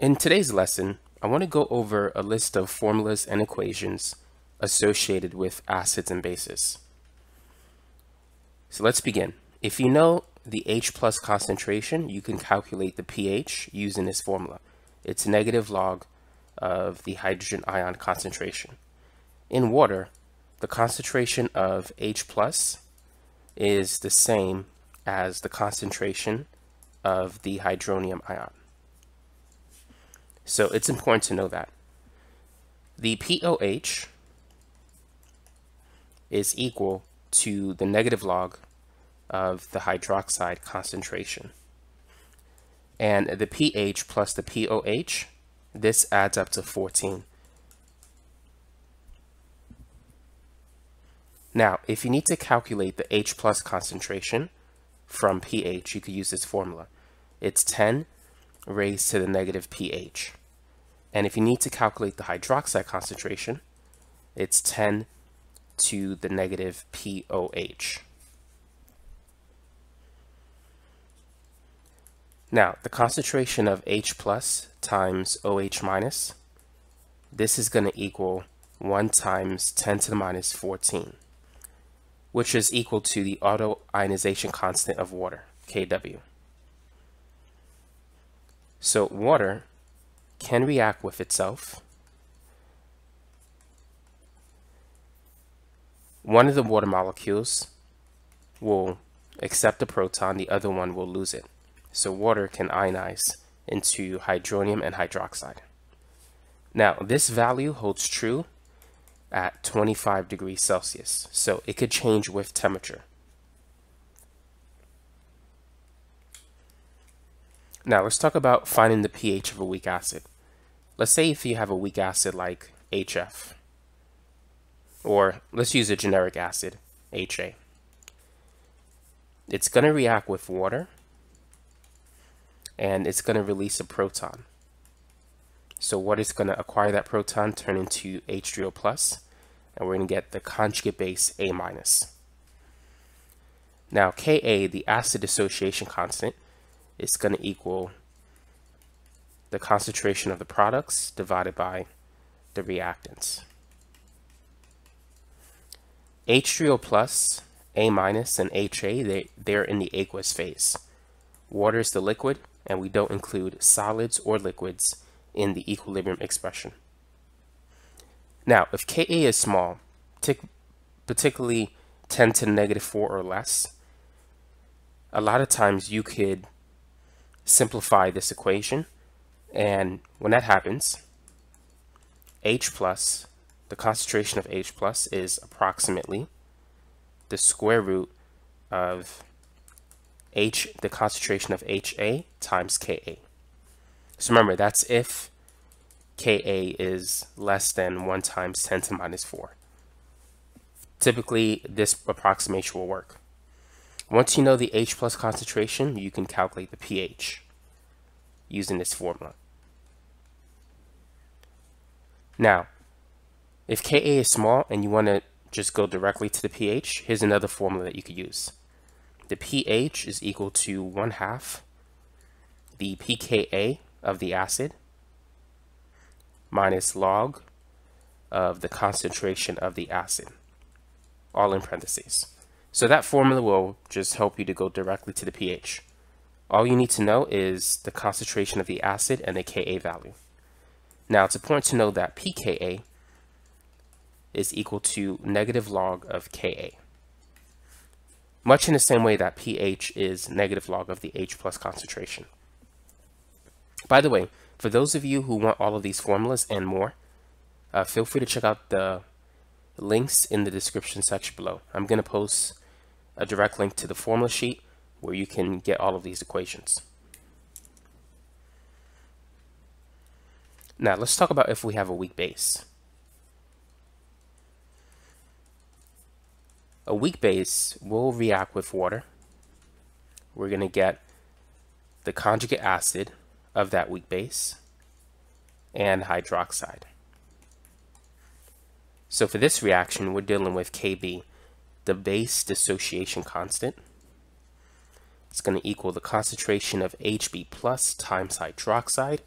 In today's lesson, I want to go over a list of formulas and equations associated with acids and bases. So let's begin. If you know the H plus concentration, you can calculate the pH using this formula. It's negative log of the hydrogen ion concentration. In water, the concentration of H plus is the same as the concentration of the hydronium ion. So it's important to know that. The pOH is equal to the negative log of the hydroxide concentration. And the pH plus the pOH, this adds up to 14. Now, if you need to calculate the H plus concentration from pH, you could use this formula. It's 10 raised to the negative pH. And if you need to calculate the hydroxide concentration, it's 10 to the negative pOH. Now, the concentration of H plus times OH minus, this is going to equal 1 times 10 to the minus 14, which is equal to the autoionization constant of water, Kw. So water can react with itself. One of the water molecules will accept the proton, the other one will lose it. So water can ionize into hydronium and hydroxide. Now, this value holds true at 25 degrees Celsius, so it could change with temperature. Now let's talk about finding the pH of a weak acid. Let's say if you have a weak acid like HF, or let's use a generic acid, HA. It's going to react with water, and it's going to release a proton. So what is going to acquire that proton, turn into H3O+, plus, and we're going to get the conjugate base A-. minus. Now Ka, the acid dissociation constant, is going to equal the concentration of the products divided by the reactants. H3O plus, A minus, and HA, they, they're in the aqueous phase. Water is the liquid, and we don't include solids or liquids in the equilibrium expression. Now, if Ka is small, particularly 10 to negative 4 or less, a lot of times you could simplify this equation. And when that happens, H plus, the concentration of H plus is approximately the square root of H, the concentration of HA times Ka. So remember, that's if Ka is less than 1 times 10 to minus 4. Typically, this approximation will work. Once you know the H plus concentration, you can calculate the pH using this formula. Now, if Ka is small and you want to just go directly to the pH, here's another formula that you could use. The pH is equal to 1 half the pKa of the acid minus log of the concentration of the acid, all in parentheses. So that formula will just help you to go directly to the pH. All you need to know is the concentration of the acid and the Ka value. Now it's important to know that pKa is equal to negative log of Ka. Much in the same way that pH is negative log of the H plus concentration. By the way, for those of you who want all of these formulas and more, uh, feel free to check out the links in the description section below. I'm going to post a direct link to the formula sheet where you can get all of these equations. Now let's talk about if we have a weak base. A weak base will react with water. We're going to get the conjugate acid of that weak base and hydroxide. So for this reaction, we're dealing with Kb, the base dissociation constant. It's going to equal the concentration of Hb plus times hydroxide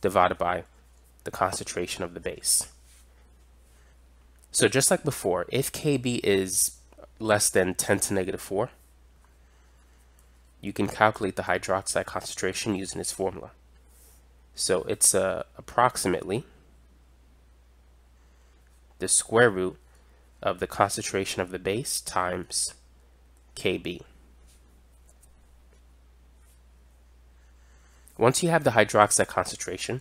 divided by the concentration of the base. So just like before, if Kb is less than 10 to negative 4, you can calculate the hydroxide concentration using this formula. So it's uh, approximately the square root of the concentration of the base times Kb. Once you have the hydroxide concentration,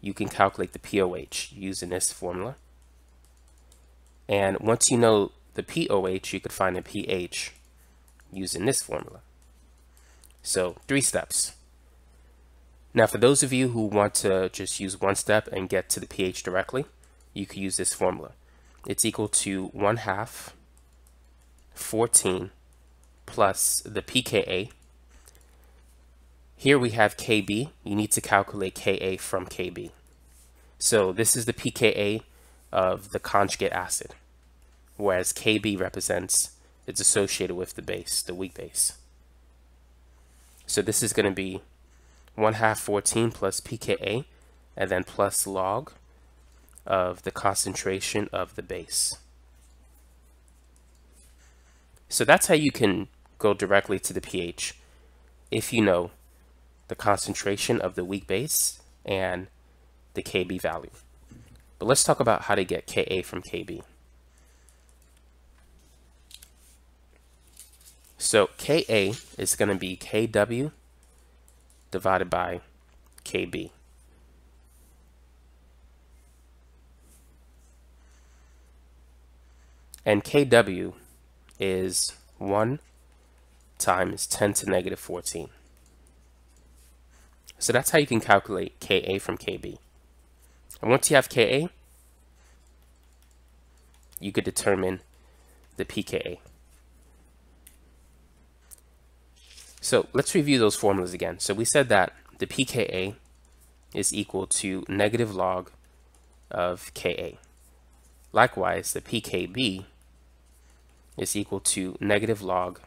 you can calculate the pOH using this formula. And once you know the pOH, you could find the pH using this formula. So three steps. Now for those of you who want to just use one step and get to the pH directly, you could use this formula. It's equal to 1 half 14 plus the pKa here we have Kb. You need to calculate Ka from Kb. So this is the pKa of the conjugate acid, whereas Kb represents, it's associated with the base, the weak base. So this is going to be 1 half 14 plus pKa, and then plus log of the concentration of the base. So that's how you can go directly to the pH if you know the concentration of the weak base and the Kb value. But let's talk about how to get Ka from Kb. So Ka is going to be Kw divided by Kb. And Kw is 1 times 10 to negative 14. So that's how you can calculate Ka from Kb. And once you have Ka, you could determine the pKa. So let's review those formulas again. So we said that the pKa is equal to negative log of Ka. Likewise, the pKb is equal to negative log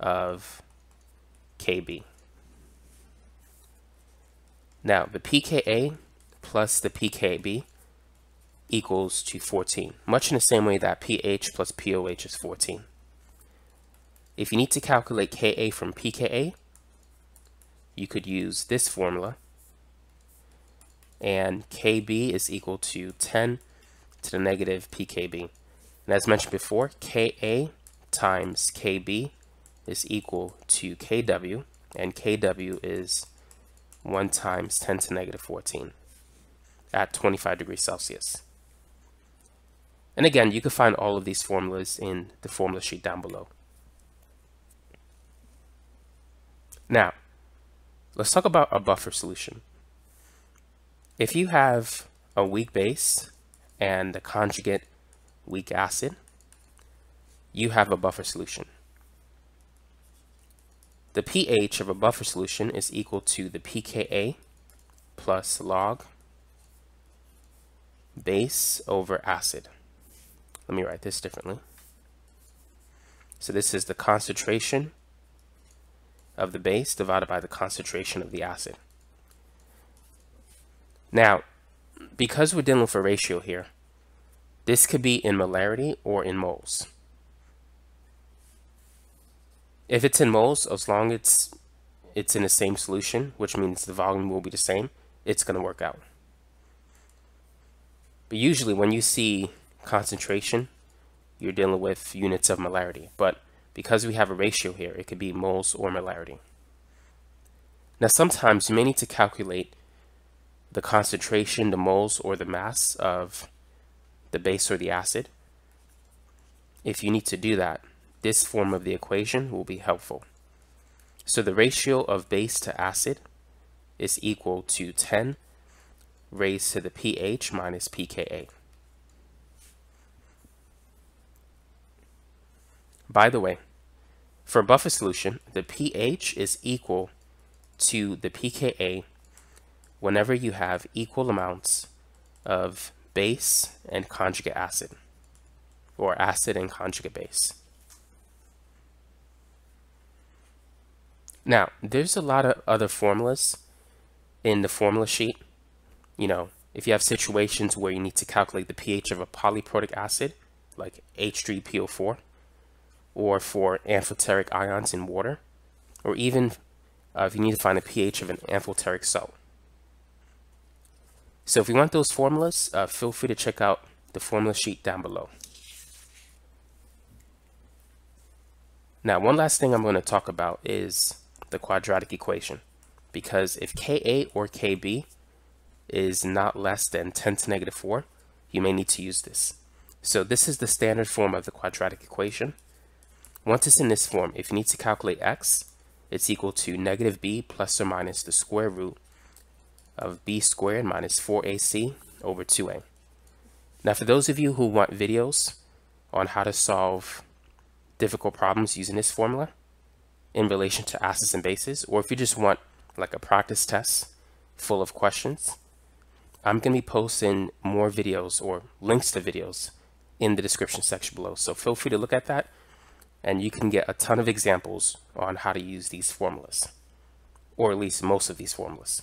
of Kb. Now, the pKa plus the pKb equals to 14, much in the same way that pH plus pOH is 14. If you need to calculate Ka from pKa, you could use this formula, and Kb is equal to 10 to the negative pKb. And as mentioned before, Ka times Kb is equal to Kw, and Kw is 1 times 10 to negative 14 at 25 degrees Celsius. And again, you can find all of these formulas in the formula sheet down below. Now, let's talk about a buffer solution. If you have a weak base and the conjugate weak acid, you have a buffer solution. The pH of a buffer solution is equal to the pKa plus log base over acid. Let me write this differently. So this is the concentration of the base divided by the concentration of the acid. Now, because we're dealing with a ratio here, this could be in molarity or in moles. If it's in moles, as long as it's, it's in the same solution, which means the volume will be the same, it's going to work out. But usually when you see concentration, you're dealing with units of molarity. But because we have a ratio here, it could be moles or molarity. Now sometimes you may need to calculate the concentration, the moles, or the mass of the base or the acid. If you need to do that, this form of the equation will be helpful. So the ratio of base to acid is equal to 10 raised to the pH minus pKa. By the way, for buffer solution, the pH is equal to the pKa whenever you have equal amounts of base and conjugate acid, or acid and conjugate base. Now, there's a lot of other formulas in the formula sheet, you know, if you have situations where you need to calculate the pH of a polyprotic acid, like H3PO4, or for amphoteric ions in water, or even uh, if you need to find the pH of an amphoteric salt. So if you want those formulas, uh, feel free to check out the formula sheet down below. Now, one last thing I'm going to talk about is the quadratic equation. Because if Ka or Kb is not less than 10 to negative 4, you may need to use this. So this is the standard form of the quadratic equation. Once it's in this form, if you need to calculate x, it's equal to negative b plus or minus the square root of b squared minus 4ac over 2a. Now for those of you who want videos on how to solve difficult problems using this formula in relation to acids and bases, or if you just want like a practice test full of questions, I'm going to be posting more videos or links to videos in the description section below. So feel free to look at that and you can get a ton of examples on how to use these formulas, or at least most of these formulas.